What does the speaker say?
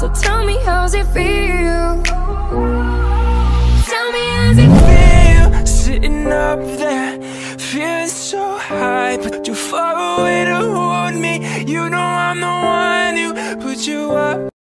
So tell me how's it feel? Tell me how's it feel Sitting up there Feeling so high But too far away to hold me. You know I'm the one